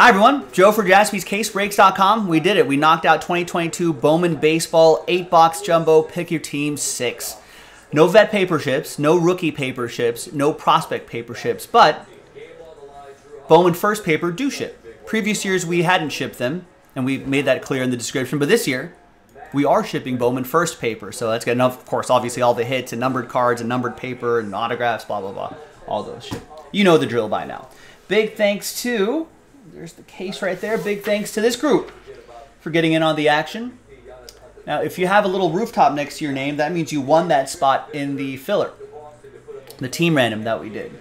Hi, everyone. Joe for jaspyscasebreaks.com. We did it. We knocked out 2022 Bowman Baseball 8 box jumbo pick your team 6. No vet paper ships, no rookie paper ships, no prospect paper ships, but Bowman first paper do ship. Previous years we hadn't shipped them, and we made that clear in the description, but this year we are shipping Bowman first paper. So that's good enough, of course, obviously all the hits and numbered cards and numbered paper and autographs, blah, blah, blah. All those shit. You know the drill by now. Big thanks to there's the case right there. Big thanks to this group for getting in on the action. Now, if you have a little rooftop next to your name, that means you won that spot in the filler, the team random that we did.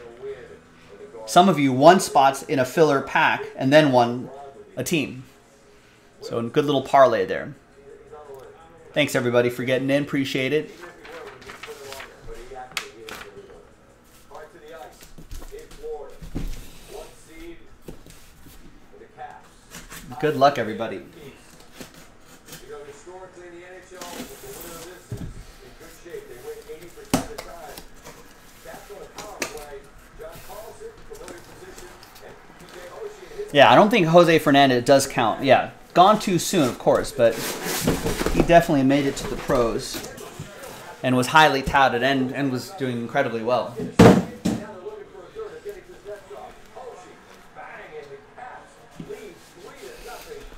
Some of you won spots in a filler pack and then won a team. So, a good little parlay there. Thanks, everybody, for getting in. Appreciate it. Good luck, everybody. Yeah, I don't think Jose Fernandez does count. Yeah, gone too soon, of course, but he definitely made it to the pros and was highly touted and, and was doing incredibly well.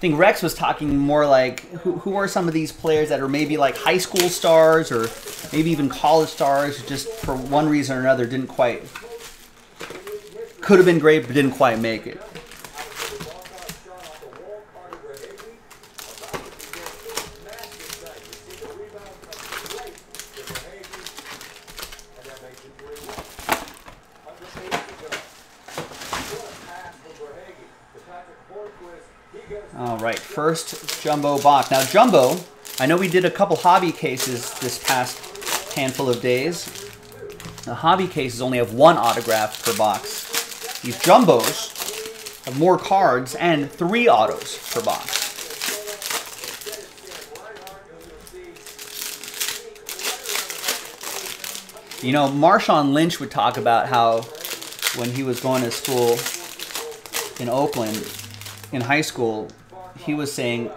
Think Rex was talking more like who, who are some of these players that are maybe like high school stars or maybe even college stars just for one reason or another didn't quite could have been great but didn't quite make it. All right, first jumbo box. Now, jumbo, I know we did a couple hobby cases this past handful of days. The hobby cases only have one autograph per box. These jumbos have more cards and three autos per box. You know, Marshawn Lynch would talk about how when he was going to school in Oakland, in high school, he was saying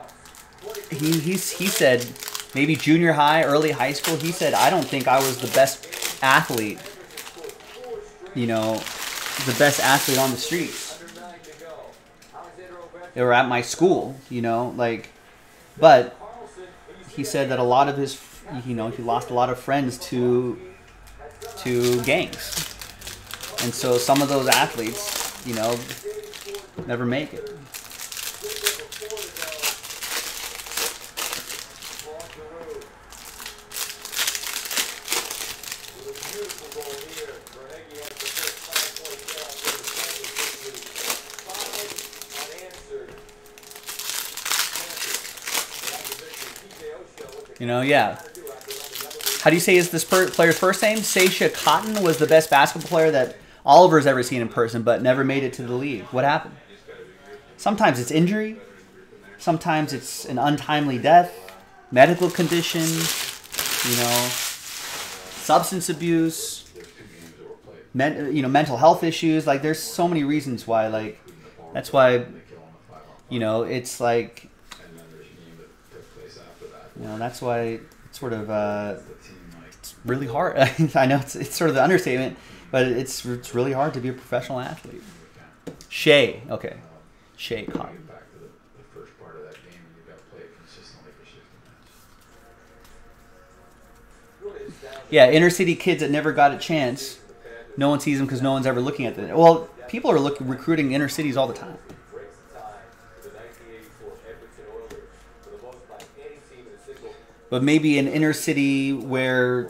he he's, he said maybe junior high, early high school. He said I don't think I was the best athlete. You know, the best athlete on the streets. Or at my school, you know, like, but he said that a lot of his, you know, he lost a lot of friends to to gangs, and so some of those athletes, you know, never make it. You know, yeah. How do you say is this player's first name? Sasha Cotton was the best basketball player that Oliver's ever seen in person, but never made it to the league. What happened? Sometimes it's injury. Sometimes it's an untimely death, medical condition, you know, substance abuse, men, you know, mental health issues. Like, there's so many reasons why. Like, that's why, you know, it's like you know, that's why it's sort of uh, it's really hard. I know it's, it's sort of the understatement, but it's it's really hard to be a professional athlete. Shay, okay, Shea caught. Yeah, inner city kids that never got a chance. No one sees them because no one's ever looking at them. Well, people are looking recruiting inner cities all the time. But maybe an inner city where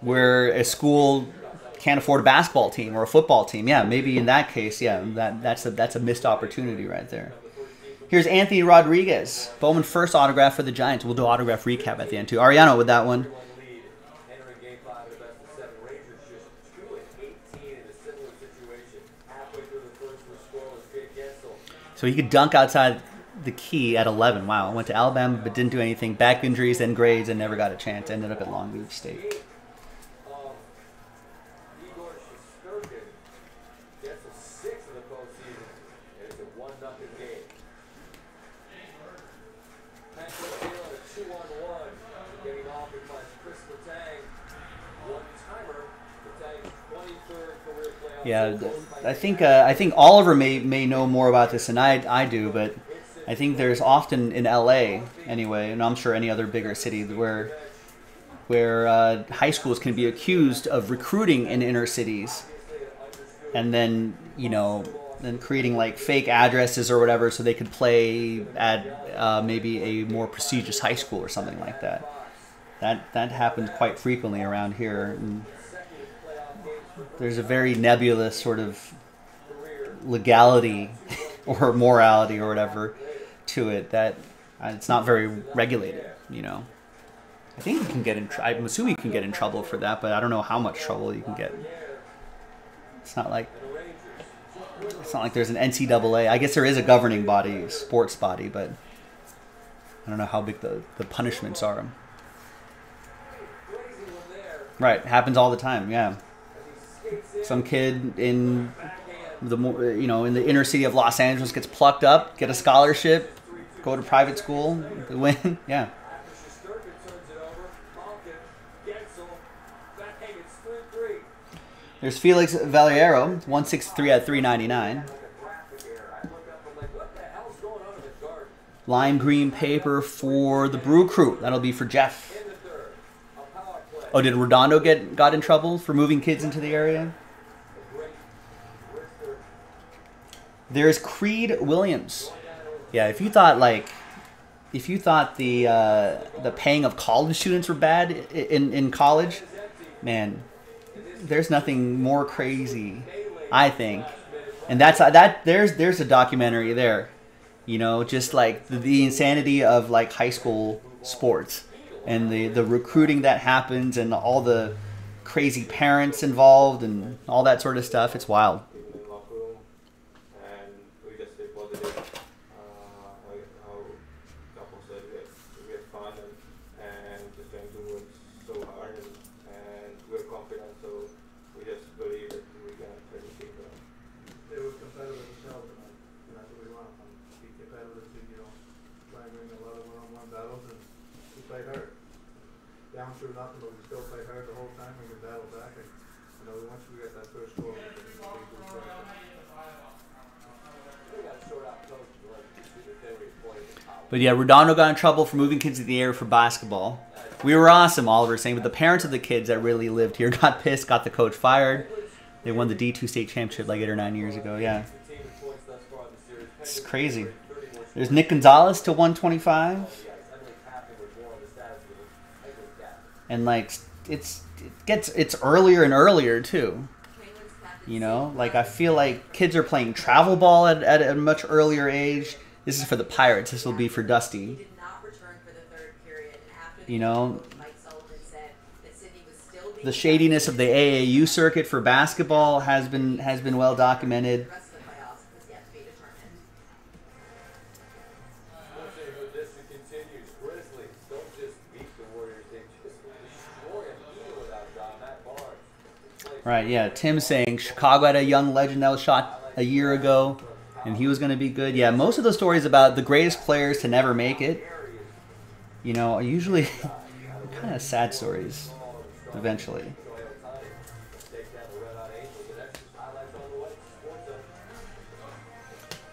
where a school can't afford a basketball team or a football team. Yeah, maybe in that case, yeah, that that's a that's a missed opportunity right there. Here's Anthony Rodriguez, Bowman first autograph for the Giants. We'll do autograph recap at the end too. Ariano with that one. So he could dunk outside the key at 11. Wow, I went to Alabama but didn't do anything. Back injuries and grades and never got a chance. Ended up at Long Beach State. Yeah, I think uh, I think Oliver may may know more about this than I I do, but I think there's often in L.A. anyway, and I'm sure any other bigger city where where uh, high schools can be accused of recruiting in inner cities, and then you know then creating like fake addresses or whatever so they could play at uh, maybe a more prestigious high school or something like that. That that happens quite frequently around here. And, there's a very nebulous sort of legality or morality or whatever to it that uh, it's not very regulated, you know. I think you can get in. Tr- I'm assuming you can get in trouble for that, but I don't know how much trouble you can get. It's not like it's not like there's an NCAA. I guess there is a governing body, sports body, but I don't know how big the, the punishments are. Right, happens all the time. Yeah some kid in the you know in the inner city of Los Angeles gets plucked up, get a scholarship, go to private school, win. Yeah. There's Felix Valerio, 163 at 399. Lime green paper for the Brew Crew. That'll be for Jeff. Oh, did Redondo get got in trouble for moving kids into the area? There's Creed Willems. Yeah, if you thought like, if you thought the uh, the paying of college students were bad in in college, man, there's nothing more crazy, I think, and that's uh, that. There's there's a documentary there, you know, just like the, the insanity of like high school sports and the the recruiting that happens and all the crazy parents involved and all that sort of stuff. It's wild. But yeah, Redondo got in trouble for moving kids to the area for basketball. We were awesome, Oliver saying, but the parents of the kids that really lived here got pissed, got the coach fired. They won the D2 state championship like eight or nine years ago. Yeah. It's crazy. There's Nick Gonzalez to 125. And like it's it gets it's earlier and earlier too. You know, like I feel like kids are playing travel ball at, at a much earlier age. This is for the Pirates. This will be for Dusty. You know, the shadiness of the AAU circuit for basketball has been has been well documented. Right, yeah. Tim saying Chicago had a young legend that was shot a year ago and he was going to be good. Yeah, most of the stories about the greatest players to never make it, you know, are usually kind of sad stories eventually.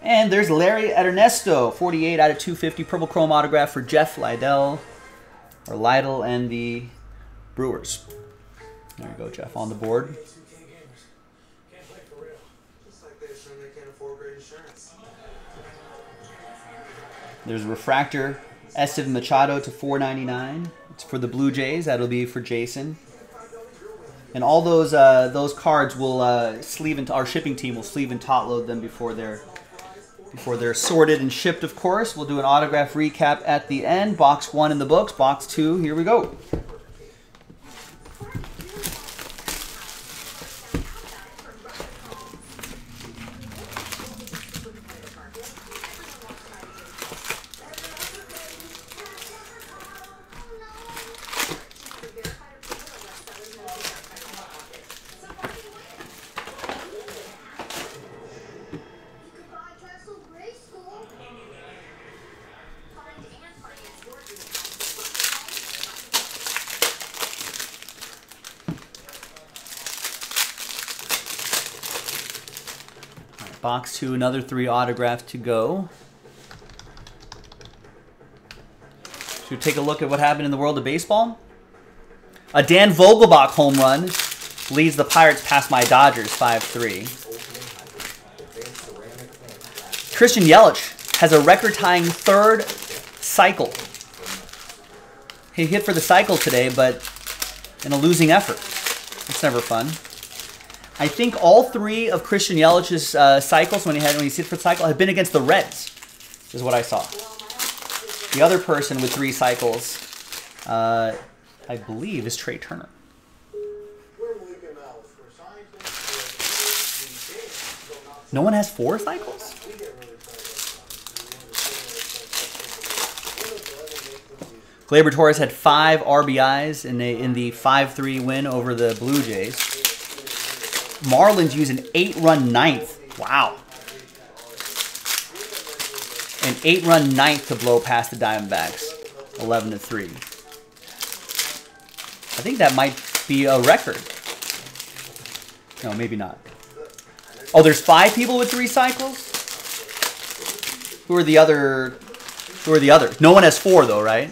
And there's Larry Ernesto, 48 out of 250, purple chrome autograph for Jeff Lytle, or Lytle and the Brewers. There you go, Jeff, on the board. There's Refractor Estiven Machado to 4.99. It's for the Blue Jays. That'll be for Jason. And all those uh, those cards will uh, sleeve and our shipping team will sleeve and tot load them before they're before they're sorted and shipped. Of course, we'll do an autograph recap at the end. Box one in the books. Box two. Here we go. Box two, another three autograph to go. To take a look at what happened in the world of baseball? A Dan Vogelbach home run leads the Pirates past my Dodgers 5-3. Christian Yelich has a record-tying third cycle. He hit for the cycle today, but in a losing effort. It's never fun. I think all three of Christian Yelich's uh, cycles when he had when he for the cycle have been against the Reds, is what I saw. The other person with three cycles, uh, I believe, is Trea Turner. No one has four cycles? Gleyber Torres had five RBIs in, a, in the 5-3 win over the Blue Jays. Marlins use an eight-run ninth. Wow. An eight-run ninth to blow past the Diamondbacks. 11 to 3. I think that might be a record. No, maybe not. Oh, there's five people with three cycles? Who are the other who are the others? No one has four though, right?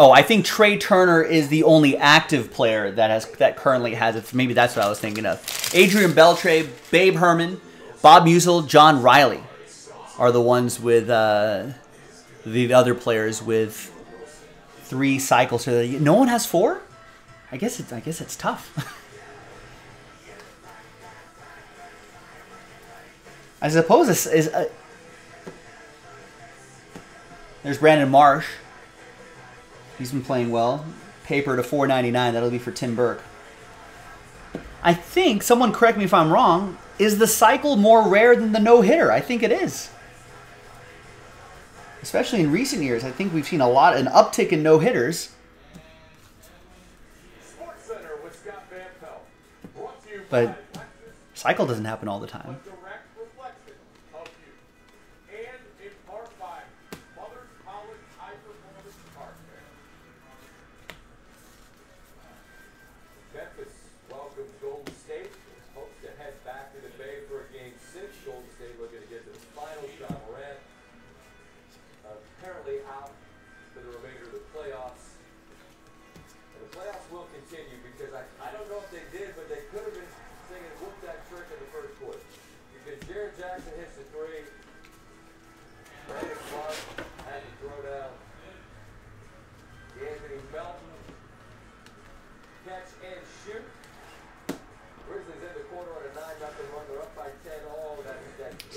Oh, I think Trea Turner is the only active player that has that currently has it. Maybe that's what I was thinking of. Adrian Beltre, Babe Herman, Bob Meusel, John Reilly are the ones with uh, the other players with three cycles. No one has four. I guess it's I guess it's tough. I suppose this is. Uh, there's Brandon Marsh. He's been playing well. Paper to 4.99. That'll be for Tim Burke. I think someone correct me if I'm wrong. Is the cycle more rare than the no hitter? I think it is. Especially in recent years, I think we've seen a lot an uptick in no hitters. But cycle doesn't happen all the time.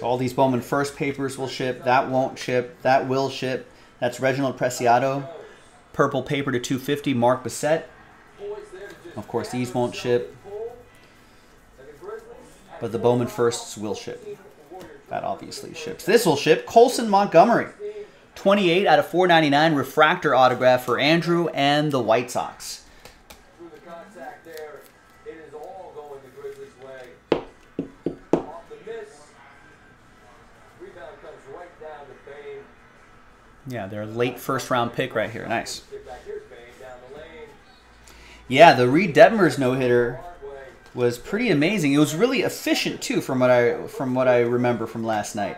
So all these Bowman first papers will ship. That won't ship. That will ship. That's Reginald Preciado. Purple paper to 250, Mark Bissett. Of course, these won't ship. But the Bowman firsts will ship. That obviously ships. This will ship. Colson Montgomery. 28 out of 499 refractor autograph for Andrew and the White Sox. Yeah, their late first round pick right here. Nice. Yeah, the Reid Detmers no hitter was pretty amazing. It was really efficient too, from what I from what I remember from last night.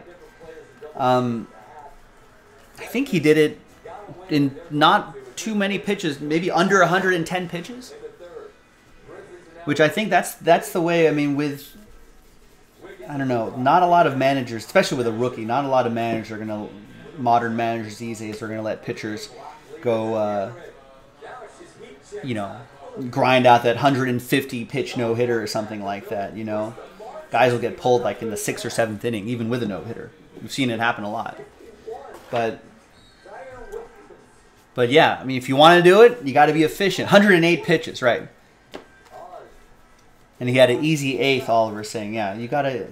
Um, I think he did it in not too many pitches, maybe under 110 pitches, which I think that's that's the way. I mean, with I don't know, not a lot of managers, especially with a rookie, not a lot of managers are gonna modern managers these days are going to let pitchers go, uh, you know, grind out that 150 pitch no hitter or something like that. You know, guys will get pulled like in the sixth or seventh inning, even with a no hitter. We've seen it happen a lot. But, but yeah, I mean, if you want to do it, you got to be efficient. 108 pitches, right? And he had an easy eighth. Oliver saying, yeah, you got to.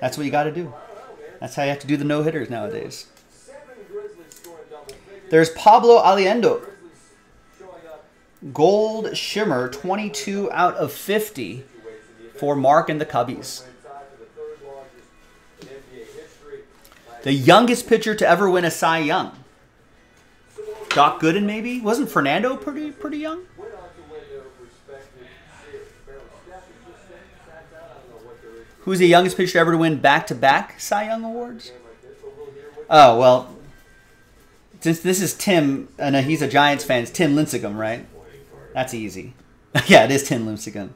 That's what you got to do. That's how you have to do the no hitters nowadays. There's Pablo Aliendo. Gold Shimmer, 22 out of 50 for Mark and the Cubbies. The youngest pitcher to ever win a Cy Young. Doc Gooden, maybe? Wasn't Fernando pretty pretty young? Who's the youngest pitcher ever to win back-to-back -back Cy Young awards? Oh, well, since this is Tim, and he's a Giants fan, it's Tim Lincecum, right? That's easy. yeah, it is Tim Lincecum.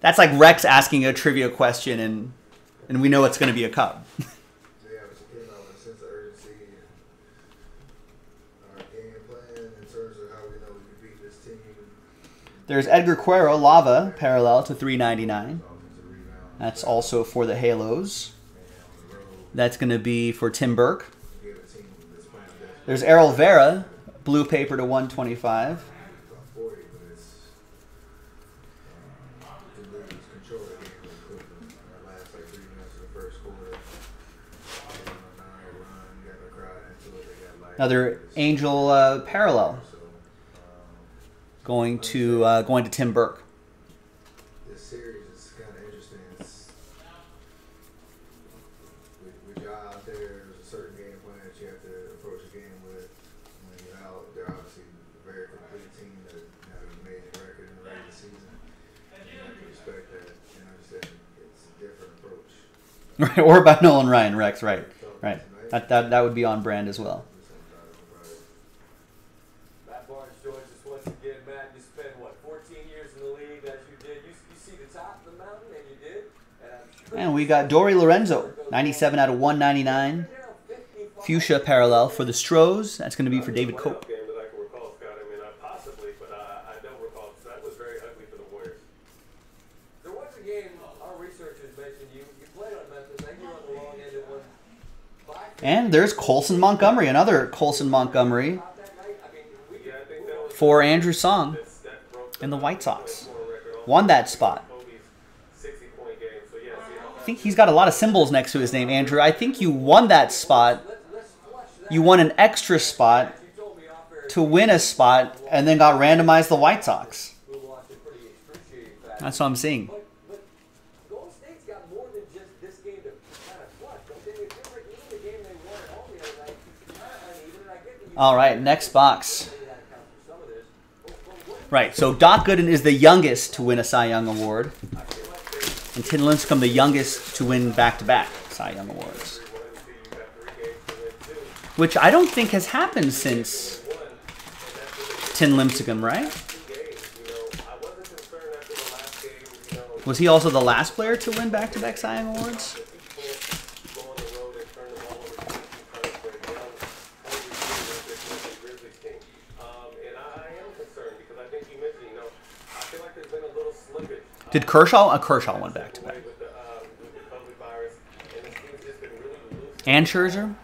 That's like Rex asking a trivia question, and and we know it's going to be a Cub. There's Edgar Quero, Lava, parallel to 399. That's also for the Halos. That's going to be for Tim Burke. There's Arol Vera, blue paper to 125. Another Angel uh, parallel going to uh, going to Tim Burke. This series is kind of interesting. It's, we, we got out there. There's a certain game plan that you have to approach a game with. When you're out, they're obviously a very complete team that have an amazing record in the regular season. And you have to respect that and understand it's a different approach. Right, or by Nolan Ryan, Rex. Right, right. That that that would be on brand as well. Matt Barnes joins us once again. Matt, you spent what 14 years in the league as you did. You, you see the top of the mountain, and you did. And And we got Dauri Lorenzo, 97 out of 199. Fuchsia parallel for the Stros. That's going to be for uh, David Cope. Game that I can recall, Scott. I mean, uh, possibly, but I, I don't recall. So that was very ugly for the Warriors. There was a game our researchers mentioned you. You played on Memphis. I think you were on the wrong end of one. Five And there's Colson Montgomery, another Colson Montgomery for Andrew Song and the White Sox. Won that spot. Kobe's 60 point game. So yeah, see how I think he's got a lot of symbols next to his name, Andrew. I think you won that spot. You won an extra spot to win a spot and then got randomized the White Sox. That's what I'm seeing. But, but Golden State's got more than just this game to kind of clutch. Don't they? It feels like even the game they won at home the other night, it's kind of uneven. And I get that you All right, next box. Right, so Doc Gooden is the youngest to win a Cy Young Award, and Tim Lincecum the youngest to win back-to-back Cy Young Awards, which I don't think has happened since Tim Lincecum, right? Was he also the last player to win back-to-back Cy Young Awards? people go on the road and turn the ball over to trying to break down Kobe's team with this Memphis Grizzlies team. Um, and I, I am concerned because I think you mentioned, you know, I feel like there's been a little slippage. Did Kershaw? Uh, Kershaw back-to-back. away with the, um, with the COVID virus, and this team's just been really loose. And Scherzer?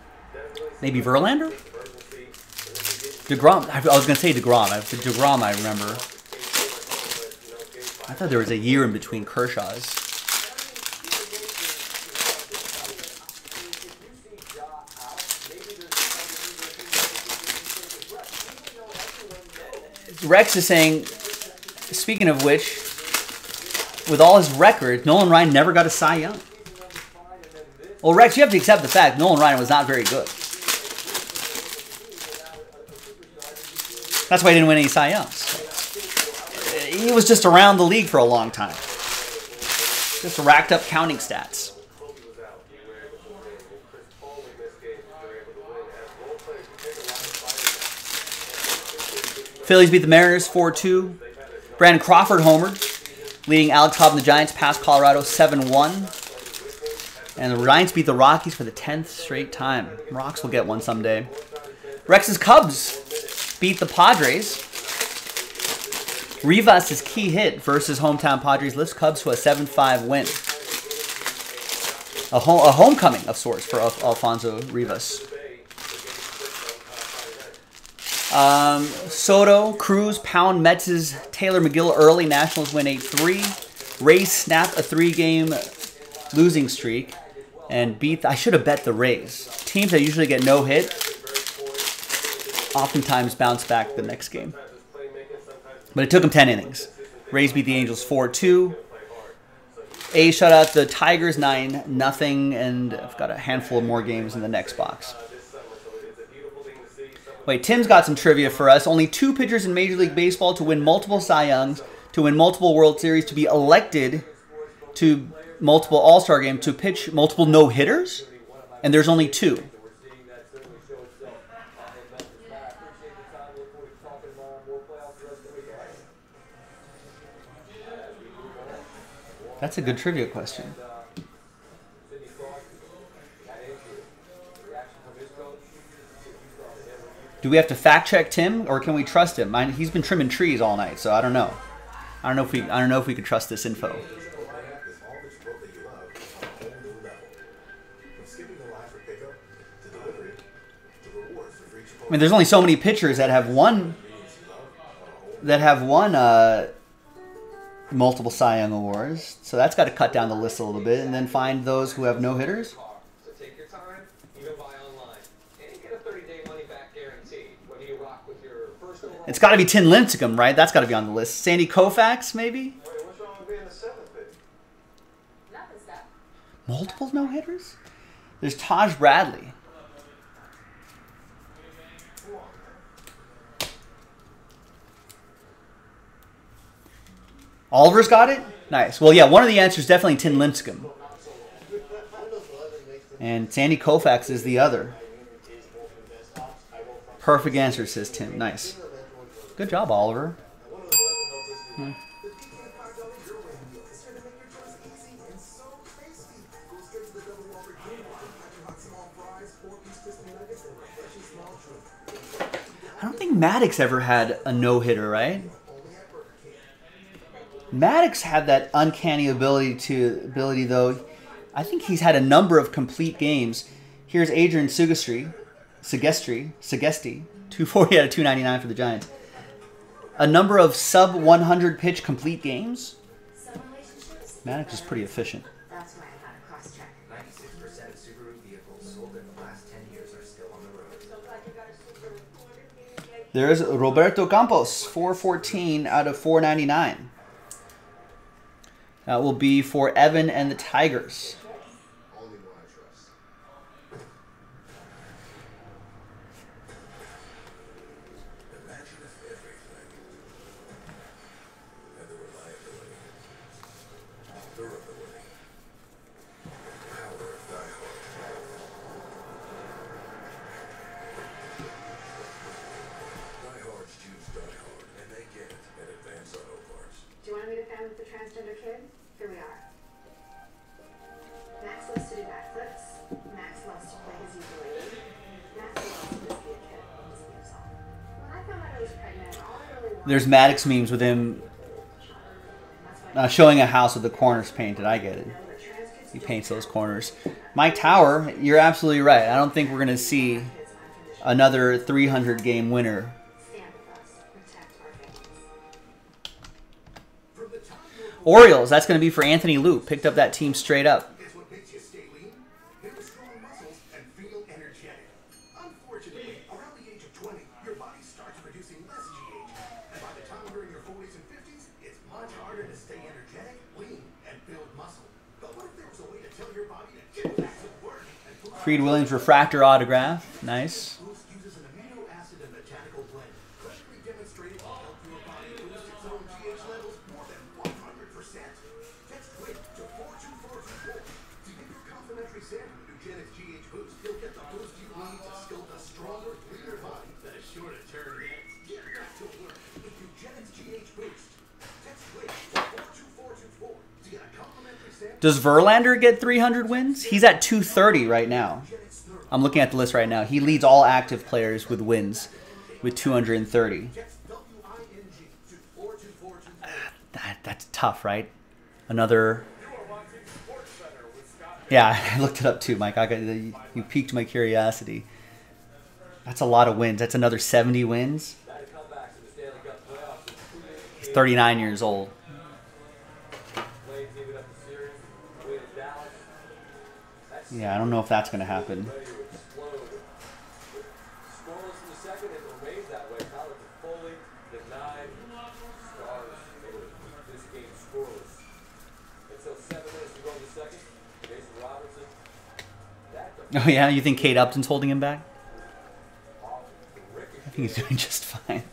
Maybe Verlander? seem urgency. And then you get DeGrom. I was going to say DeGrom. I- DeGrom, I remember. the game over, but, you know, game five. I thought there was a year in between Kershaw's. Rex is saying, speaking of which, with all his records, Nolan Ryan never got a Cy Young. Well, Rex, you have to accept the fact Nolan Ryan was not very good. That's why he didn't win any Cy Youngs. He was just around the league for a long time. Just racked up counting stats. Kobe was out. You were able to win. And Chris Paul, we missed games. You were able to win. As role players, you take a lot of fighters. Phillies beat the Mariners 4 2. Brandon Crawford homered, leading Alex Cobb and the Giants past Colorado 7 1. And the Giants beat the Rockies for the 10th straight time. Rocks will get one someday. Rex's Cubs beat the Padres. Rivas' key hit versus hometown Padres lifts Cubs to a 7 5 win. A, ho- a homecoming of sorts for Al- Alfonso Rivas. Um, Soto, Cruz, Pound, Mets' Tylor Megill early. Nationals win 8 3. Rays snap a three game losing streak and beat. I should have bet the Rays. Teams that usually get no hit oftentimes bounce back the next game. But it took them 10 innings. Rays beat the Angels 4 2. A shut out the Tigers nine nothing, and I've got a handful of more games in the next box. uh, this summer. So it's a beautiful thing to see. Someone Wait, Tim's got some trivia for us. Only two pitchers in Major League Baseball to win multiple Cy Youngs, to win multiple World Series, to be elected to multiple All Star games, to pitch multiple no hitters, and there's only two. we're seeing that certainly show Do we have to fact check Tim, or can we trust him? Mine, he's been trimming trees all night, so I don't know. I don't know if we I don't know if we could trust this info. I mean, there's only so many pitchers that have won that have won uh, multiple Cy Young awards, so that's got to cut down the list a little bit, and then find those who have no hitters. So take your time, even buy online. And you get a 30-day money-back guarantee, whether you rock with your first overall It's got to be Tim Lincecum, right? That's got to be on the list. Sandy Koufax, maybe. Wait, what's wrong with being the seventh pick? Nothing stuff. Multiple no hitters. There's Taj Bradley. Come on, man. Oliver's got it. Nice. Well, yeah, one of the answers definitely Tim Lincecum, and Sandy Koufax is the other. Perfect answer, says Tim. Nice. Good job, Oliver. The DK $5 your way meal is here to make your choice easy and so tasty. Go straight to the double Whopper Junior, packing hot small fries, four-piece crispy nuggets, and refreshing small drink. I don't think Maddux ever had a no hitter, right? Maddux had that uncanny ability to ability though. I think he's had a number of complete games. Here's Adrian Sugestri, Sugestri, Sugesti, 240 out of 299 for the Giants. A number of sub 100 pitch complete games. Maddux is pretty efficient. That's why I had a cross check. 96% of Subaru vehicles sold in the last 10 years are still on the road. There's Roberto Campos, 414 out of 499. That will be for Evan and the Tigers. There's Maddux memes with him uh, showing a house with the corners painted. I get it. He paints those corners. Mike Tower, you're absolutely right. I don't think we're going to see another 300 game winner. Orioles, that's going to be for Anthony Lou. Picked up that team straight up. Williams refractor autograph. Nice. Does Verlander get 300 wins? He's at 230 right now. I'm looking at the list right now. He leads all active players with wins with 230. Text W-I-N-G to 42424. That, that's tough, right? Another. Yeah, I looked it up too, Mike. I got you piqued my curiosity. That's a lot of wins. That's another 70 wins. He's 39 years old. Yeah, I don't know if that's going to happen. Oh yeah, you think Kate Upton's holding him back? I think he's doing just fine.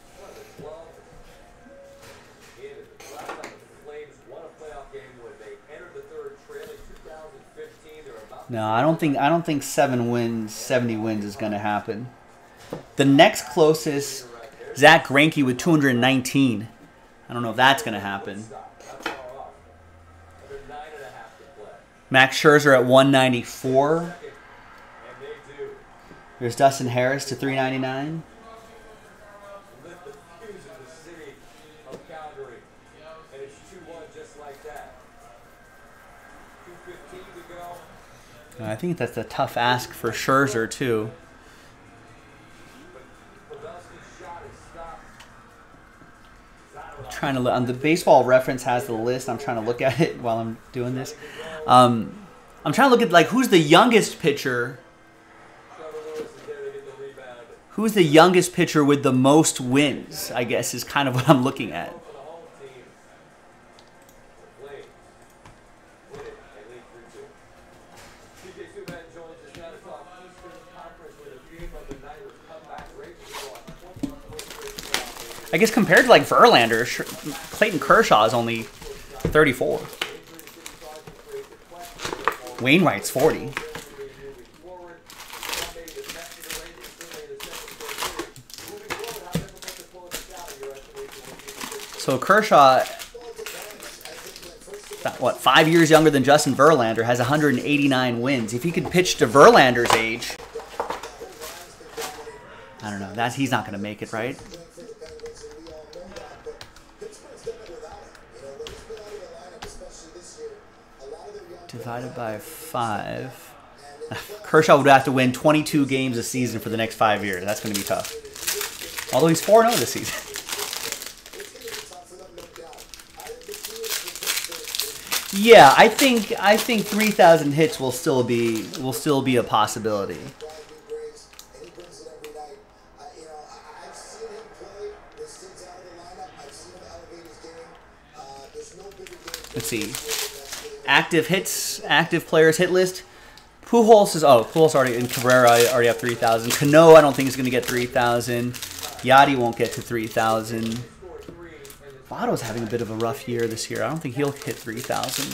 No, I don't think I don't think seven wins, seventy wins is going to happen. The next closest, Zack Greinke with 219. I don't know if that's going to happen. Max Scherzer at 194. There's Dustin Harris to 399. I think that's a tough ask for Scherzer too. Stopped. trying to look on the baseball reference has the list. I'm trying to look at it while I'm doing this. Um, I'm trying to look at like who's the youngest pitcher. Who's the youngest pitcher with the most wins? I guess is kind of what I'm looking at. I guess compared to like Verlander, Clayton Kershaw is only 34. Wainwright's 40. So Kershaw, what five years younger than Justin Verlander, has 189 wins. If he could pitch to Verlander's age, I don't know. That's he's not going to make it, right? Divided by five. Kershaw would have to win 22 games a season for the next five years. That's going to be tough. Although he's 4 0 this season. Yeah, I think I think 3,000 hits will still be will still be a possibility. Let's see. Active hits, active players hit list. Pujols is oh Pujols already in Cabrera I already have 3,000. Cano I don't think is going to get 3,000. Yachty won't get to 3,000. Votto's having a bit of a rough year this year. I don't think he'll hit 3,000.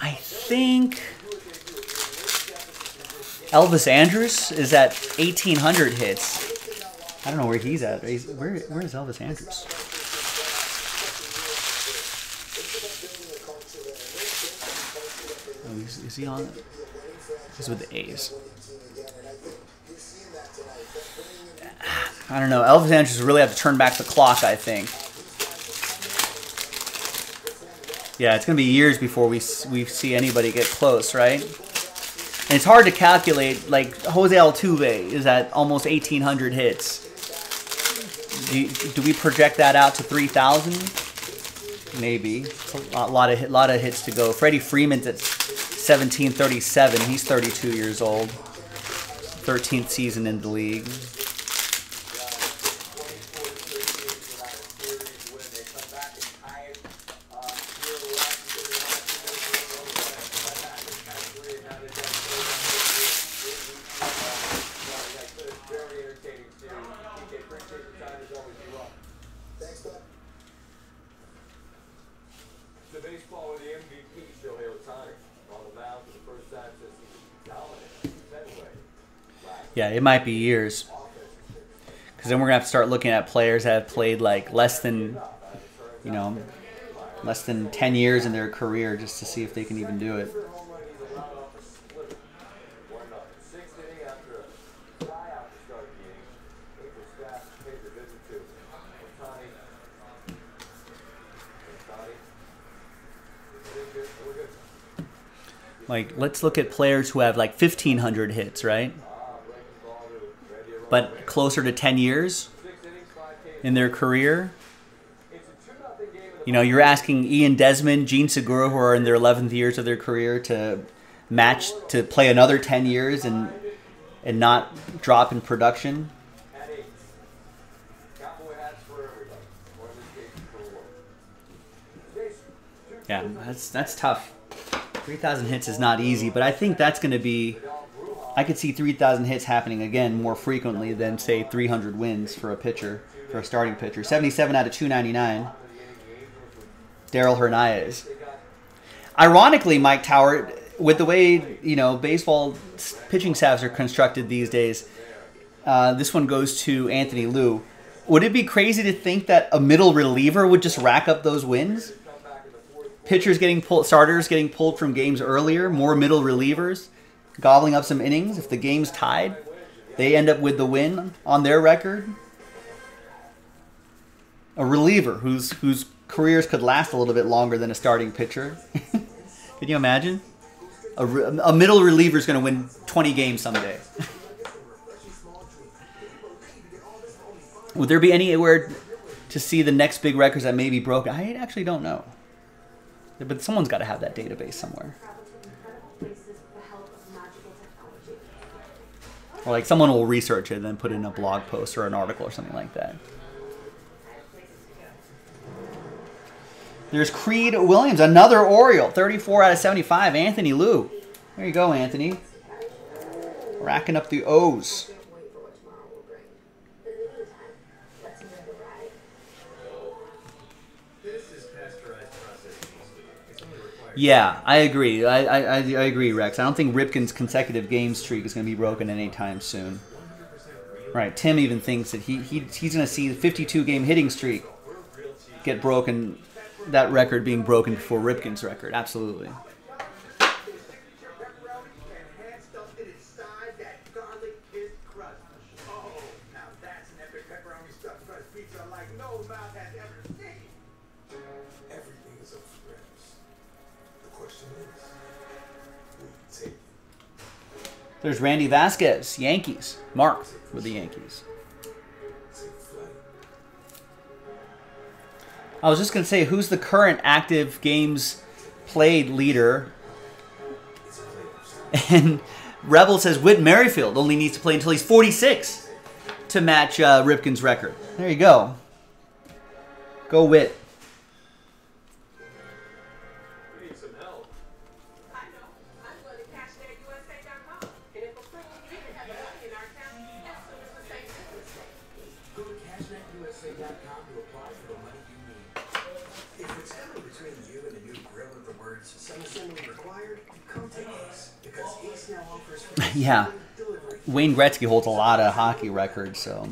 I think Elvis Andrus is at 1,800 hits. I don't know where he's at. He's, where, where is Elvis Andrus? Oh, he's, is he on? He's with the A's. I don't know. Elvis Andrus really have to turn back the clock, I think. Yeah, it's gonna be years before we we see anybody get close, right? And it's hard to calculate. Like Jose Altuve is at almost 1,800 hits. Do, do we project that out to 3,000? Maybe. A lot, of lot of hits to go. Freddie Freeman's at 1737. He's 32 years old. 13th season in the league. Very entertaining series. TJ, appreciate your time as always. You rock. Thanks, bud. The baseball with the MVP, Shohei Ohtani, on the mound for the first time since he was dominant in Fenway. Last Yeah, it might be years. Because then we're gonna have to start looking at players that have played like less than, you know, less than 10 years in their career just to see if they can even do it. Like, let's look at players who have like 1,500 hits, right? Ah, breaking ball to Randy Arozarena. But closer to 10 years in their career. You know, you're asking Ian Desmond, Jean Segura, who are in their 11th years of their career, to match to play another 10 years and and not drop in production. Yeah, that's that's tough. 3,000 hits is not easy, but I think that's going to be. I could see 3,000 hits happening again more frequently than, say, 300 wins for a pitcher, for a starting pitcher. 77 out of 299. Darell Hernaiz. Ironically, Mike Tower, with the way you know baseball pitching staffs are constructed these days, uh, this one goes to Anthony Liu. Would it be crazy to think that a middle reliever would just rack up those wins? Pitchers getting pulled, starters getting pulled from games earlier, more middle relievers gobbling up some innings. If the game's tied, they end up with the win on their record. A reliever whose whose careers could last a little bit longer than a starting pitcher. Can you imagine? A, a middle reliever is going to win 20 games someday. Would there be anywhere to see the next big records that may be broken? I actually don't know. But someone's got to have that database somewhere. Or like someone will research it and then put it in a blog post or an article or something like that. There's Creed Willems, another Oriole, 34 out of 75. Anthony Liu. There you go, Anthony. Racking up the O's. Wait for what tomorrow will bring. But in the meantime, let's enjoy the ride. This is pasteurized processed cheese. It's only required. Yeah, I agree. I, I, I agree, Rex. I don't think Ripken's consecutive game streak is going to be broken anytime soon. Right. Tim even thinks that he, he he's going to see the 52 game hitting streak get broken, that record being broken before Ripken's record. Absolutely. There's Randy Vasquez, Yankees. Mark with the Yankees. I was just going to say, who's the current active games played leader? And Rebel says Whit Merrifield only needs to play until he's 46 to match uh, Ripken's record. There you go. Go Whit. Yeah. Wayne Gretzky holds a lot of hockey records, so.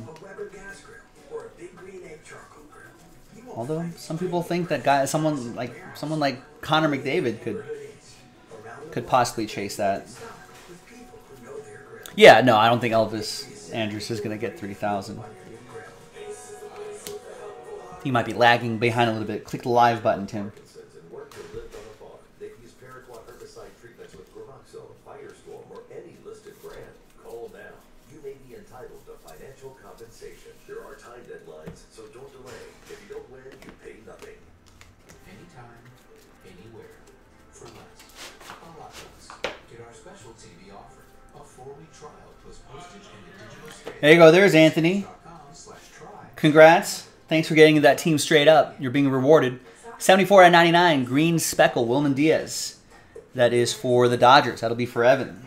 Although some people think that guy, someone like someone like Connor McDavid could could possibly chase that. Yeah, no, I don't think Elvis Andrus is gonna get three thousand. He might be lagging behind a little bit. Click the live button, Tim. There you go. There's Anthony. Congrats. Thanks for getting that team straight up. You're being rewarded. 74 out of 99. Green Speckle, Wilman Diaz. That is for the Dodgers. That'll be for Evan.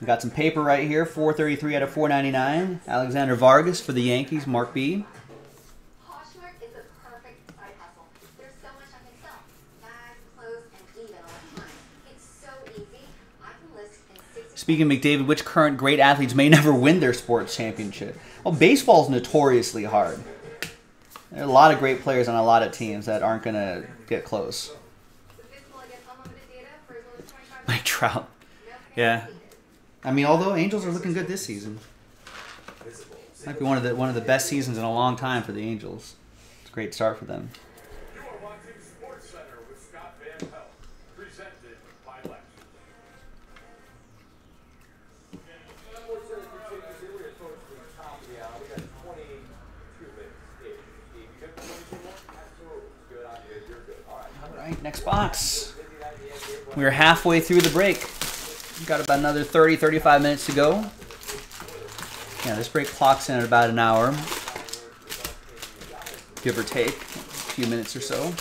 We got some paper right here. 433 out of 499. Alexander Vargas for the Yankees. Mark B. Speaking of McDavid, which current great athletes may never win their sports championship? Well, baseball's notoriously hard. There are a lot of great players on a lot of teams that aren't going to get close. With this will I get unlimited data for as low as 25 Mike Trout. Yeah. I mean, although Angels are looking good this season. Might be one of the one of the best seasons in a long time for the Angels. It's a great start for them. Next box. We are halfway through the break. We've got about another 30, 35 minutes to go. Yeah, this break clocks in at about an hour, give or take, a few minutes or so.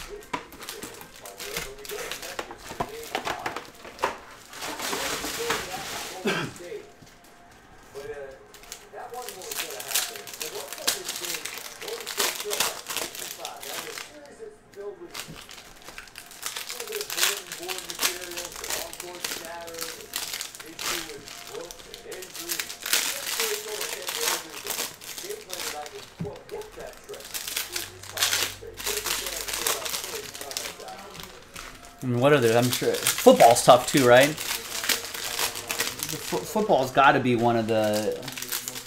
I'm sure football's tough too, right? F football's got to be one of the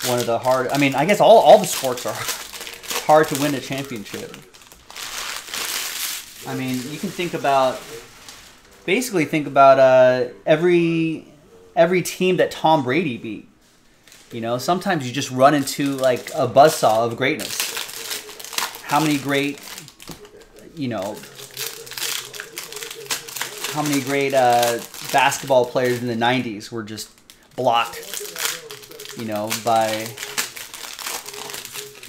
one of the hard. I mean, I guess all all the sports are hard to win a championship. I mean, you can think about basically think about uh, every every team that Tom Brady beat. You know, sometimes you just run into like a buzzsaw of greatness. How many great, you know, how many great uh, basketball players in the 90s were just blocked, you know, by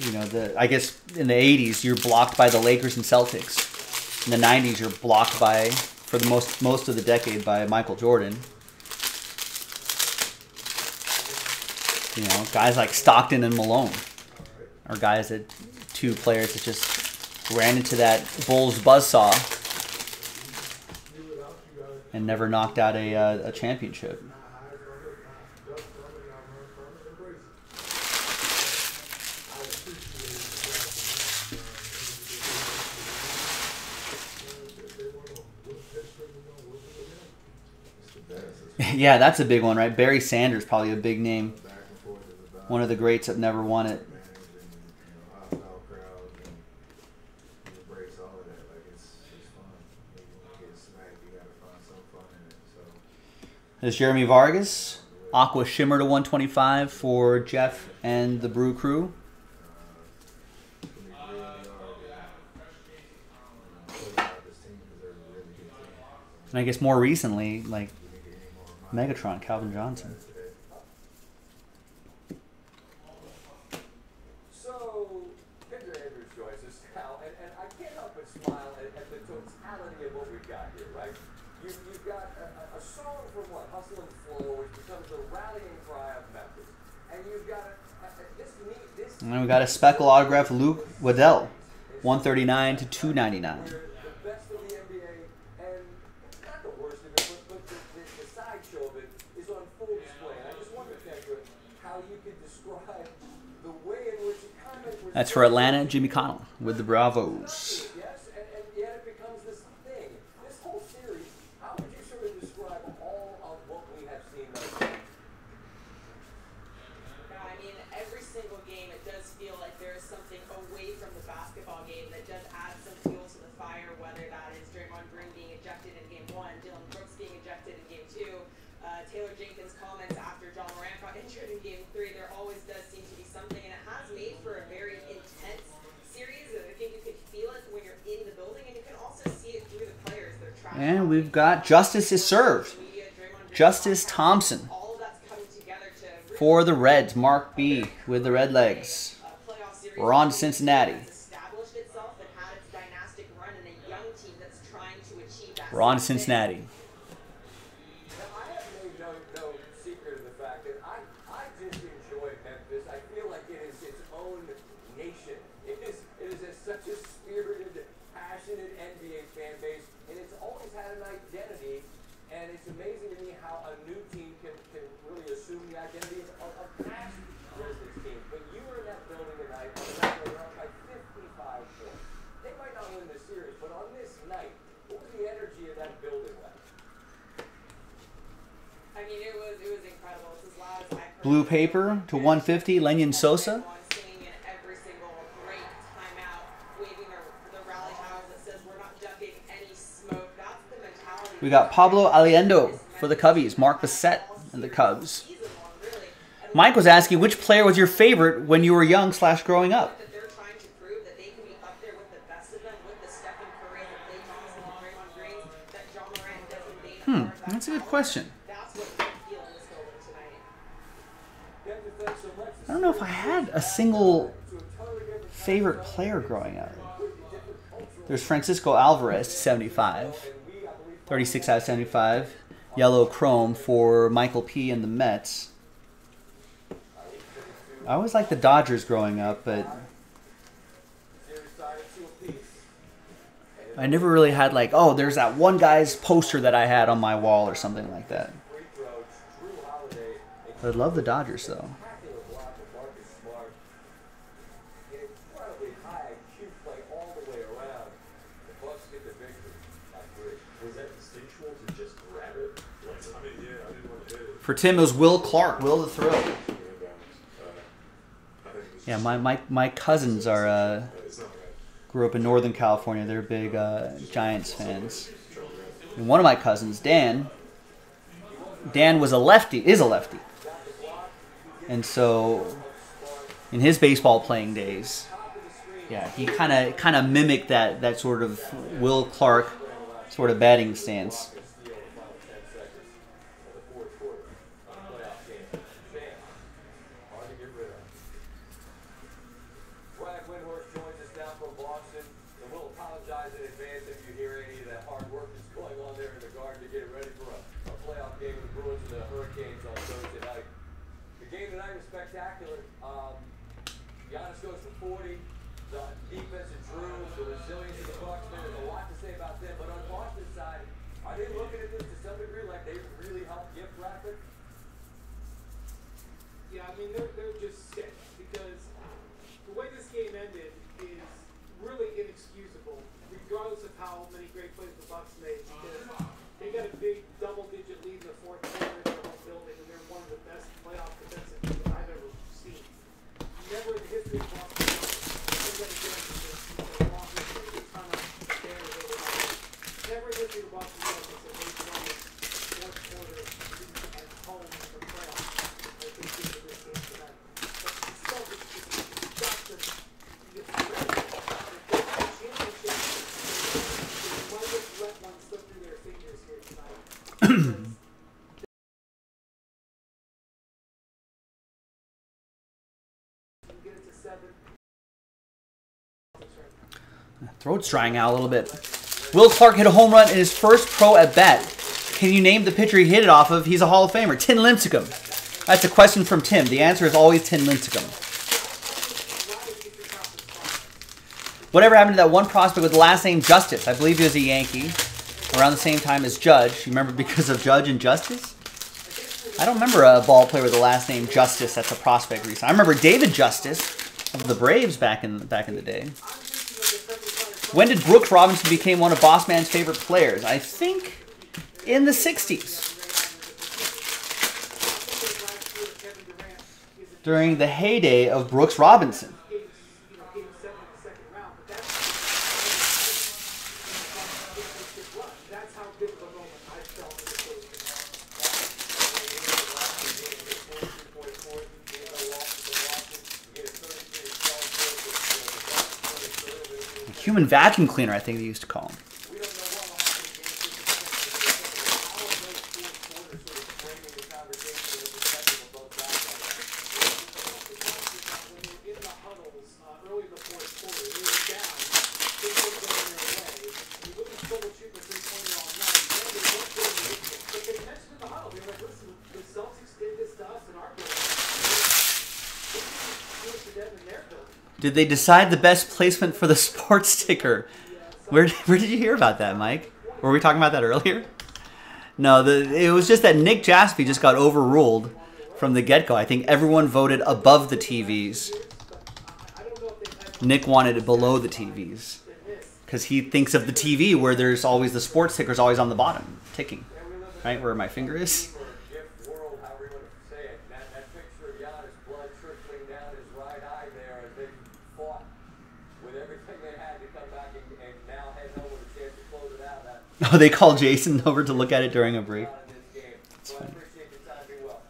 you know the I guess in the 80s you're blocked by the Lakers and Celtics. In the 90s you're blocked by for the most most of the decade by Michael Jordan. You know, guys like Stockton and Malone are guys that two players that just ran into that Bulls buzzsaw and never knocked out a, uh, a championship. yeah, that's a big one, right? Barry Sanders, probably a big name. One of the greats that never won it. Jeremy Vargas. Aqua Shimmer to 125 for Jeff and the Brew Crew. And I guess more recently, like Megatron, Calvin Johnson. And then we got a speckle autograph, Luke Waddell, 139 to 299. That's for Atlanta, Jimmy Connell with the Bravos. And we've got Justice is served. Justice Thompson for the Reds. Mark B with the Red Legs. We're on to Cincinnati. We're on to Cincinnati. Blue paper to 150, Lenyn Sosa. We got Pablo Aliendo for the Cubbies, Mark Bassett and the Cubs. Mike was asking which player was your favorite when you were young slash growing up. Hmm, that's a good question. I don't know if I had a single favorite player growing up. There's Francisco Alvarez, 75. 36 out of 75. Yellow chrome for Michael P. and the Mets. I always liked the Dodgers growing up, but I never really had like, oh, there's that one guy's poster that I had on my wall or something like that. I love the Dodgers though. Was that instinctual to just grab it? Like, I mean, yeah, I didn't want to hit it. For Tim, it was Will Clark, Will the Thrill. Rebound. I think it was Yeah, my my, my cousins are uh, It's not bad. grew up in Northern California. They're big uh, Giants fans. And one of my cousins, Dan, Dan was a lefty, is a lefty, and so in his baseball playing days, yeah, he kind of kind of mimicked that that sort of Will Clark sort of batting stance. Brad Windhorst joins us now from Boston, and we'll apologize in advance if you hear any of that hard work that's going on there in the garden to get it ready for a, a playoff game with the Bruins and the Hurricanes on Thursday night. The game tonight was spectacular. Um, Giannis goes for 40. The defense of Jrue, the resilience of the Bucks, man, there's a lot to say about them. But on Boston's side, are they looking at this to some degree like they really helped gift Radford? Yeah, I mean they're they're just sick because the way this game ended is really inexcusable, regardless of how many great plays the Bucks made. Because they got a big double-digit lead in the fourth quarter in their home building, and they're one of the best playoff defensive teams I've ever seen. Never in the history of Boston. they've got a game because it's a long history, a ton of standards over the years. Never in the history of Boston Celtics have they won this fourth quarter at home in the playoffs. I think they did this game tonight. But the Celtics just got to get ready. They're going to championship. They might have let one slip through their fingers here tonight. Get it to seven. Throat's drying out a little bit. Will Clark hit a home run in his first pro at bat. Can you name the pitcher he hit it off of? He's a Hall of Famer. Tim Lincecum. That's a question from Tim. The answer is always Tim Lincecum. Whatever happened to that one prospect with the last name Justice? I believe he was a Yankee around the same time as Judge. You remember because of Judge and Justice? I don't remember a ball player with the last name Justice that's a prospect recent. I remember David Justice of the Braves back in back in the day. When did Brooks Robinson become one of Bossman's favorite players? I think in the 60s. During the heyday of Brooks Robinson. That's how big of a moment I felt in this game. Human vacuum cleaner, I think they used to call him. in the huddles uh, early in the fourth quarter. They were down. They weren't going their way. They wouldn't troubleshoot the three-pointer all night. Then they weren't getting the business. But they mentioned in the huddle, they were like, listen, the Celtics did this to us in our building. We didn't do it to them in their building. Did they decide the best placement for the sports sticker? Where, where did you hear about that, Mike? Were we talking about that earlier? No, the, it was just that Nick Jaspy just got overruled from the get go. I think everyone voted above the TVs. Nick wanted it below the TVs because he thinks of the TV where there's always the sports ticker's always on the bottom, ticking, right where my finger is. For gift world, however you want to say it, that, that picture of Giannis blood trickling down his right eye there as they fought with everything they had to come back and, and now had no one a chance to close it out. That Oh, they called Jason over to look at it during a break. Be well.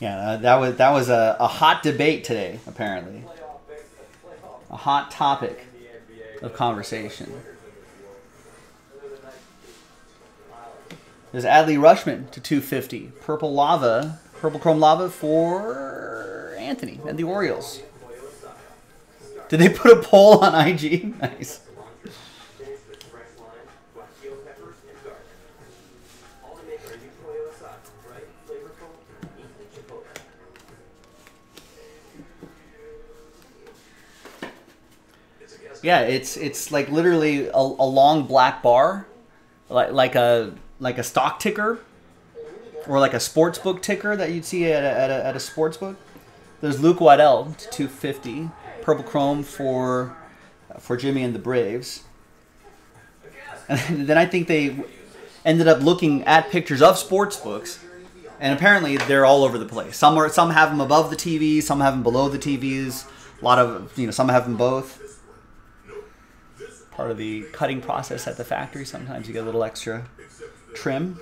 Yeah, uh, that was that was a, a hot debate today. Apparently, a hot topic of conversation. There's Adley Rutschman to 250. Purple Lava Purple Chrome Lava for Anthony and the Orioles. Did they put a poll on IG? Nice. Yeah, it's it's like literally a, a long black bar, like like a like a stock ticker, or like a sports book ticker that you'd see at a, at a, at a sports book. There's Luke Waddell, two fifty, purple chrome for for Jimmy and the Braves. And then I think they ended up looking at pictures of sports books, and apparently they're all over the place. Some are some have them above the TV, some have them below the TVs. A lot of you know some have them both part of the cutting process at the factory. Sometimes you get a little extra trim.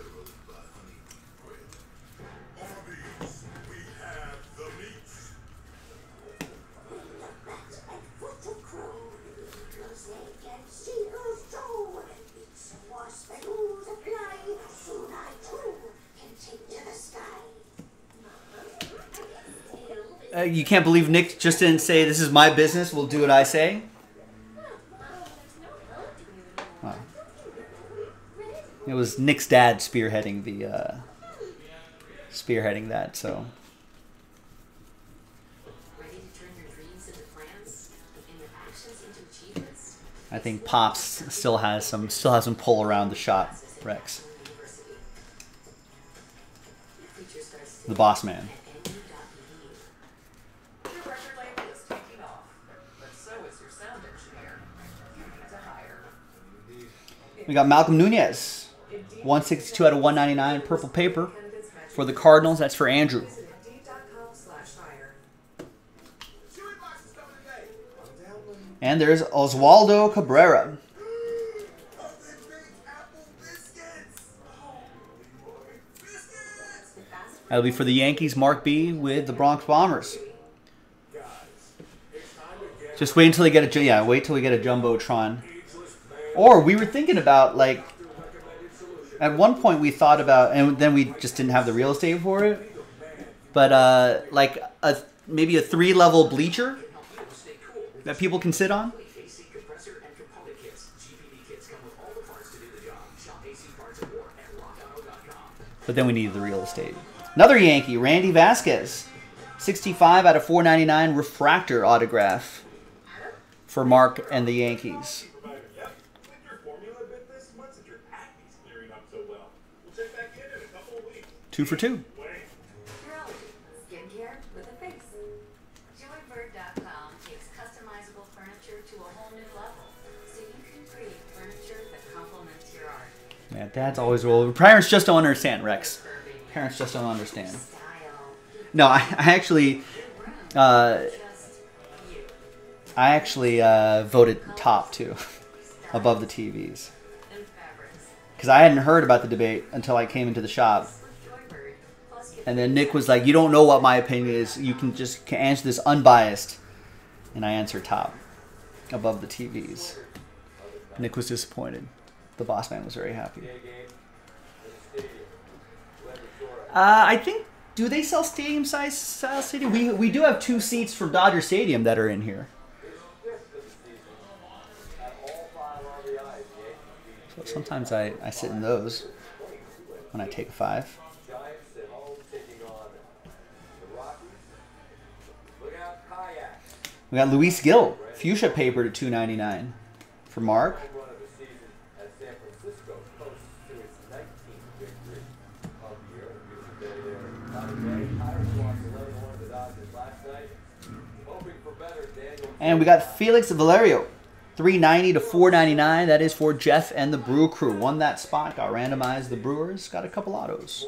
Uh, you can't believe Nick just didn't say, "This is my business. We'll do what I say." It was Nick's dad spearheading the uh, spearheading that. So Ready to turn your dreams into plans and your actions into achievements? I think Pops still has some still has some pull around the shot. Rex, the boss man. at nu.edu. Your record label is taking off, but so is your sound engineer. You need to hire. We got Malcolm Nunez, 162 out of 199, purple paper for the Cardinals. That's for Andrew. And there's Oswaldo Cabrera. That'll be for the Yankees, Mark B, with the Bronx Bombers. Just wait until they get a yeah. Wait till we get a jumbotron. Or we were thinking about like at one point we thought about and then we just didn't have the real estate for it. But uh, like a maybe a three level bleacher that people can sit on. But then we needed the real estate. Another Yankee, Randy Vasquez. 65 out of 499 refractor autograph for Mark and the Yankees. Complements your art. Yeah, dad's always roll. Parents just don't understand, Rex. Parents just don't understand. No, I, I actually, uh. I actually uh, voted top too, above the TVs, because I hadn't heard about the debate until I came into the shop. And then Nick was like, "You don't know what my opinion is. You can just can answer this unbiased." And I answered top, above the TVs. Nick was disappointed. The boss man was very happy. Stadium. Uh, I think do they sell stadium size style seating? We we do have two seats from Dodger Stadium that are in here. Sometimes I, I sit in those when I take five. 1 Luis Gil, fuchsia last night. Hoping for Mark. And we got Felix Valerio, 390 to 499. That is for Jeff and the Brew Crew. Won that spot, got randomized. The Brewers got a couple autos.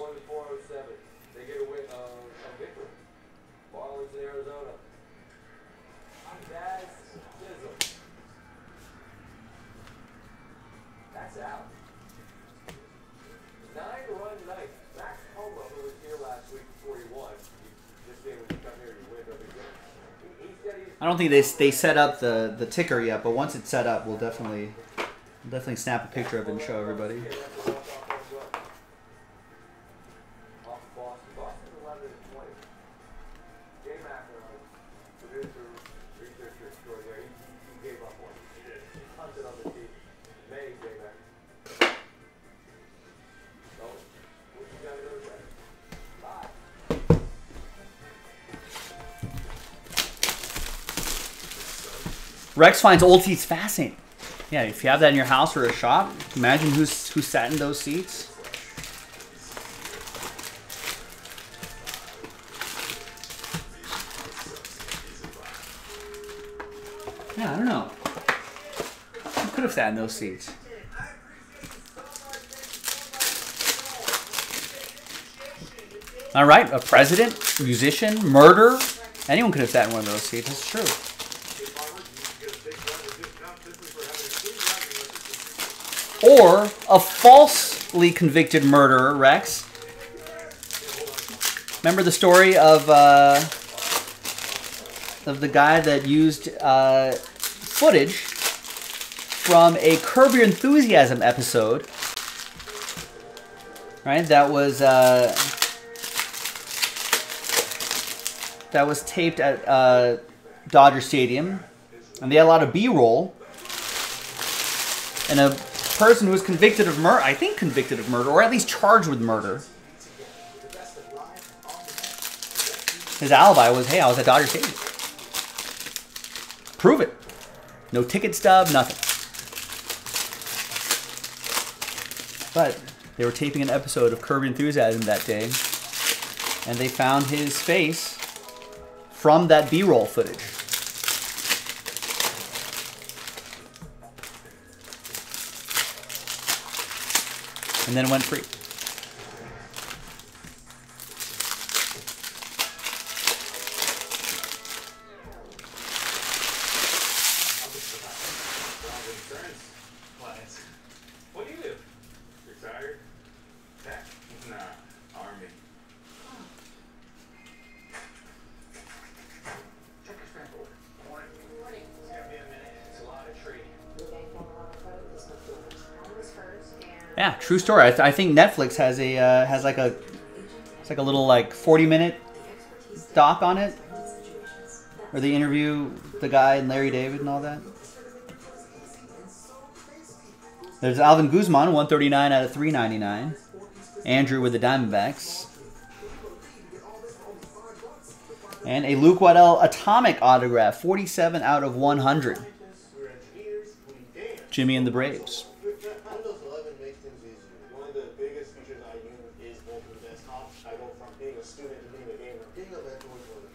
I don't think they they set up the, the ticker yet, but once it's set up, we'll definitely definitely snap a picture of it and show everybody. Rex finds old seats fascinating. Yeah, if you have that in your house or a shop, imagine who's who sat in those seats. Yeah, I don't know. Who could have sat in those seats? All right, a president, musician, murderer. Anyone could have sat in one of those seats. That's true. Or a falsely convicted murderer, Rex. Remember the story of uh, of the guy that used uh, footage from a Curb Your Enthusiasm episode, right? That was uh, that was taped at uh, Dodger Stadium, and they had a lot of B-roll. And a person who was convicted of murder, I think convicted of murder, or at least charged with murder. His alibi was, hey, I was at Dodger Stadium. Prove it. No ticket stub, nothing. But they were taping an episode of Curb Enthusiasm that day, and they found his face from that B-roll footage. And then went free. True story. I, th- I think Netflix has a uh, has like a it's like a little like forty minute doc on it, where they interview the guy and Larry David and all that. There's Alvin Guzman, one thirty nine out of three ninety nine. Andrew with the Diamondbacks. And a Luke Waddell atomic autograph, 47 out of 100. Jimmy and the Braves. I go from being a student to being a gamer. Being a mentor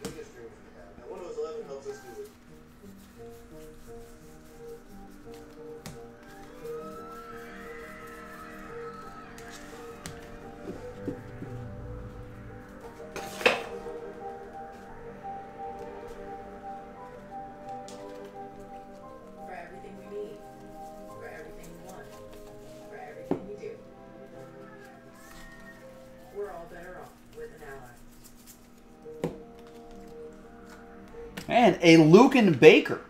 a Luken Baker.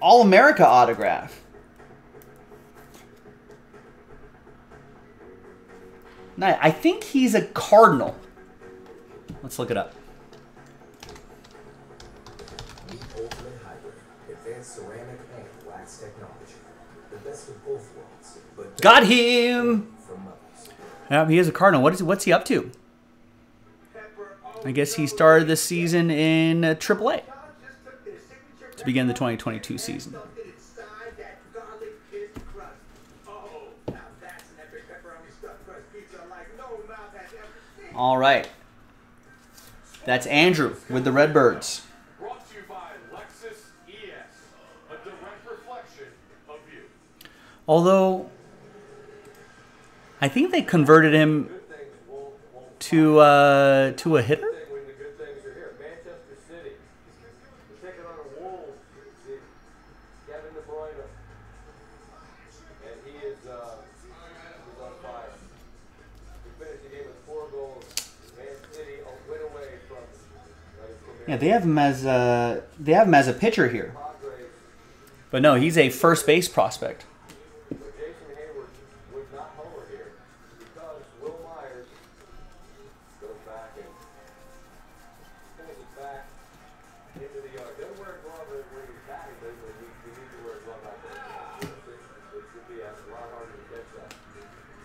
All America autograph. Now, I think he's a Cardinal. Let's look it up. Meet Ultimate Hybrid, advanced ceramic and wax technology. The best of both worlds, but Got him! Yeah, he is a Cardinal. What is what's he up to? I guess he started this season in uh, AAA to begin the 2022 season. All right. That's Andrew with the Redbirds. Although I think they converted him to uh, to a hitter. Have him as uh, they have him as a pitcher here. But no, he's a first base prospect. Jason Heyward would not homer here because Wil Myers goes back and pulls it back into the yard. Doesn't wear a glove when he's batting, but he, he needs to wear a glove out there. It should be a lot harder to catch that.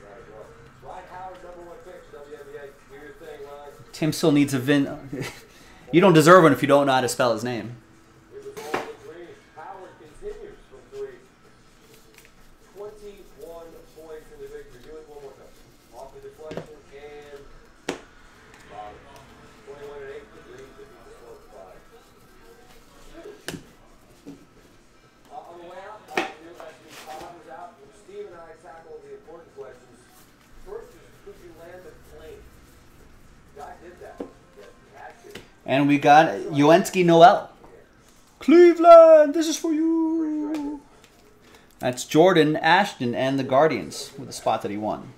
That glove. Ryan Howard, number one pick, WNBA. Do your thing, Ryan. Tim still needs a Vin. you don't deserve one if you don't know how to spell his name. And we got Jhonkensy Noel. Cleveland, this is for you. That's Jordan Ashton and the Guardians with the spot that he won.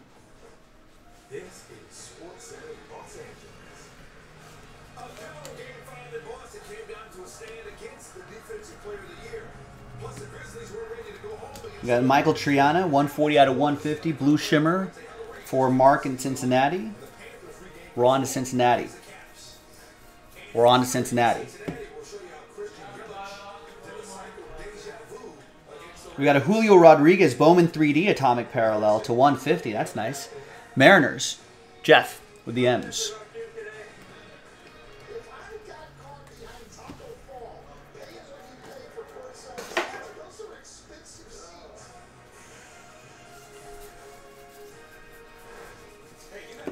This is Sports Center Los Angeles. A fellow game five in Boston came down to a stand against the defensive player of the year. Plus the Grizzlies were ready to go We got Michael Triana, 140 out of 150. Blue Shimmer for Mark in Cincinnati. We're on to Cincinnati. We're on to Cincinnati. We got a Julio Rodriguez Bowman 3D Atomic Parallel to 150. That's nice. Mariners. Jeff with the M's.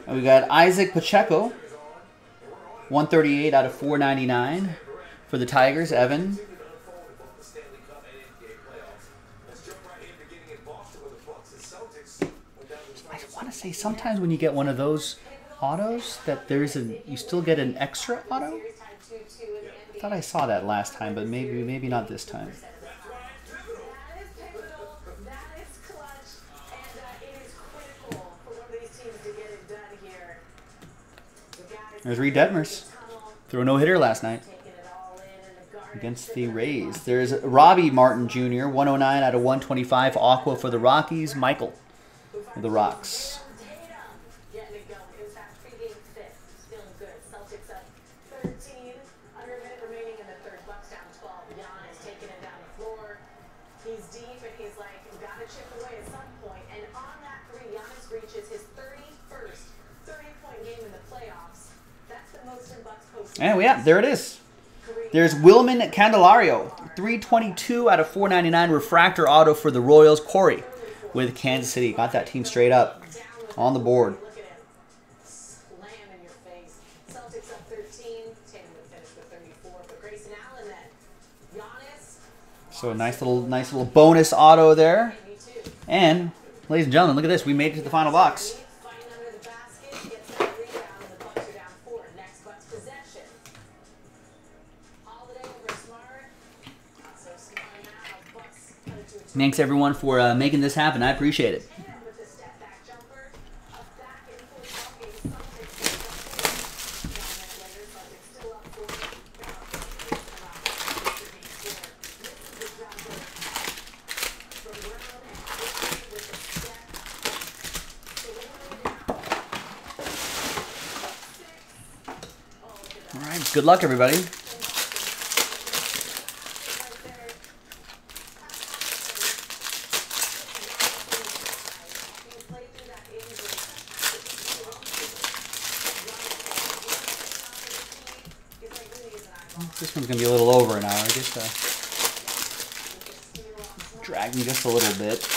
And we got Izaac Pacheco, 138 out of 499 for the Tigers. Evan. I want to say sometimes when you get one of those autos that there's a you still get an extra auto. I thought I saw that last time, but maybe maybe not this time. There's Reid Detmers. Threw a no hitter last night against the Rays. There's Robbie Martin Jr., 109 out of 125. Aqua for the Rockies. Michael for the Rocks. And yeah, there it is. There's Wilman Candelario, 322 out of 499 refractor auto for the Royals. Corey with Kansas City got that team straight up on the board. Look at him. Slam in your face. Celtics up 13. Tatum would finish with 34. But Grayson Allen then. Giannis. So a nice little nice little bonus auto there. And ladies and gentlemen, look at this. We made it to the final box. And Christie with making this happen. I appreciate it. All right. Good luck, everybody. This one's gonna be a little over an hour. I guess uh, dragging just a little bit.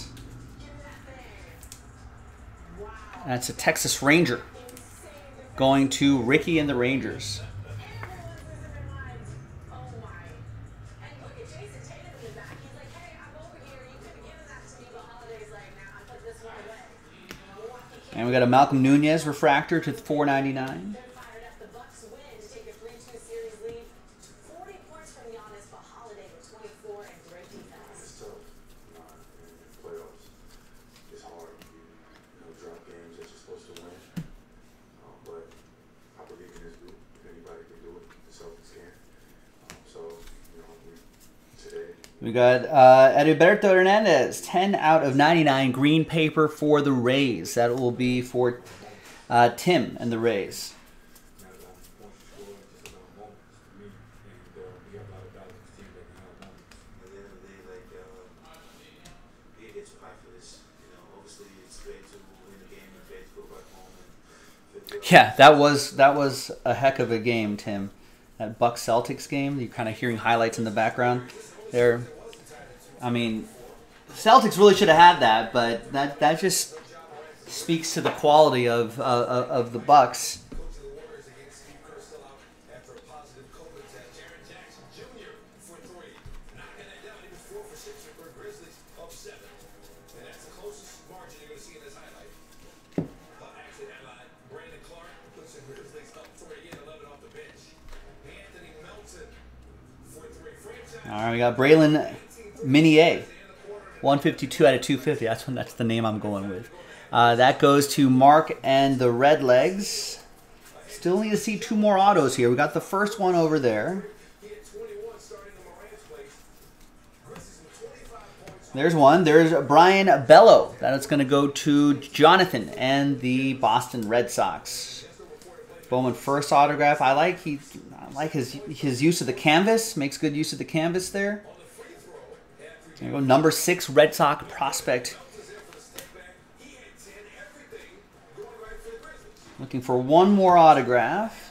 That's a Texas Ranger. Going to Ricky and the Rangers. And we got a Malcolm Nunez refractor to 499. It's tough. You know, in the playoffs, it's hard. You, you know, drop games that you're supposed to win. Um, but I believe in this group. If anybody can do it, the Celtics can. Um, so, you know, we, today, We got uh, Edilberto Hernandez, 10 out of 99 green paper for the Rays. That will be for uh, Tim and the Rays. Yeah, that was that was a heck of a game, Tim. That Buck Celtics game. You're kind of hearing highlights in the background. There, I mean, Celtics really should have had that, but that that just speaks to the quality of uh, of the Bucks. Right, we got Braylon Minier, 152 out of 250. That's when that's the name I'm going with. Uh, that goes to Mark and the Red Legs. Still need to see two more autos here. We got the first one over there. There's one. There's Brayan Bello. That's going to go to Jonathan and the Boston Red Sox. Bowman first autograph. I like he, like his his use of the canvas. Makes good use of the canvas there. There go. Number six Red Sox prospect. Looking for one more autograph.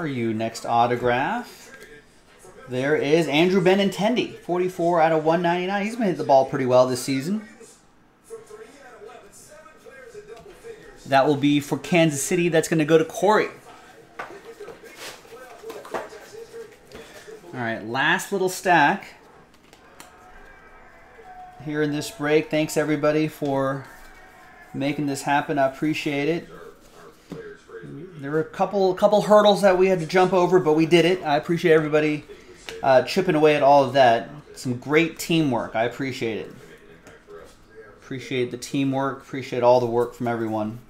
Are you next autograph? There is Andrew Benintendi, 44 out of 199. He's been hit the ball pretty well this season. That will be for Kansas City. That's going to go to Corey. All right, last little stack here in this break. Thanks everybody for making this happen. I appreciate it. There were a couple a couple hurdles that we had to jump over, but we did it. I appreciate everybody uh, chipping away at all of that. Some great teamwork. I appreciate it. Appreciate the teamwork. Appreciate all the work from everyone.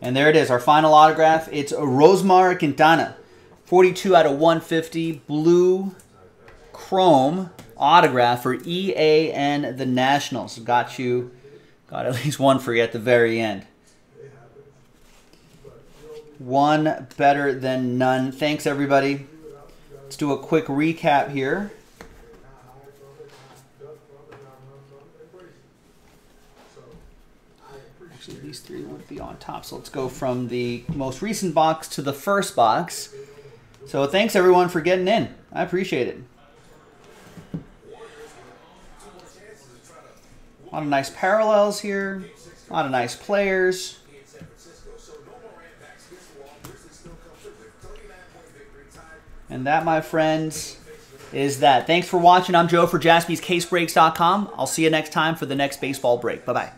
And there it is, our final autograph. It's Roismar Quintana, 42 out of 150, blue chrome autograph for EA and the Nationals. Got you, got at least one for you at the very end. One better than none. Thanks, everybody. Let's do a quick recap here. Actually, these three would be on top. So let's go from the most recent box to the first box. So thanks, everyone, for getting in. I appreciate it. A lot of nice parallels here. A lot of nice players. And that, my friends, is that. Thanks for watching. I'm Joe for jaspyscasebreaks.com. I'll see you next time for the next baseball break. Bye-bye.